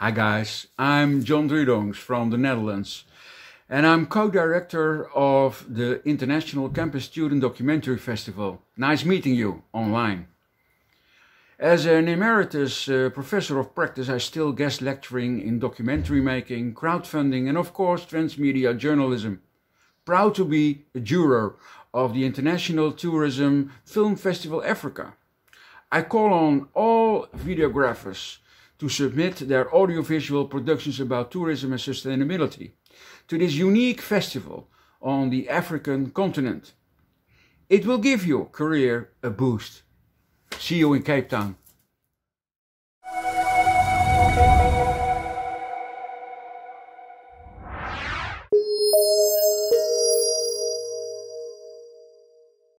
Hi guys, I'm John Driedonks from the Netherlands and I'm co-director of the International Campus Student Documentary Festival. Nice meeting you online. As an emeritus uh, professor of practice, I still guest lecturing in documentary making, crowdfunding and of course transmedia journalism. Proud to be a juror of the International Tourism Film Festival Africa. I call on all videographers to submit their audiovisual productions about tourism and sustainability to this unique festival on the African continent. It will give your career a boost. See you in Cape Town.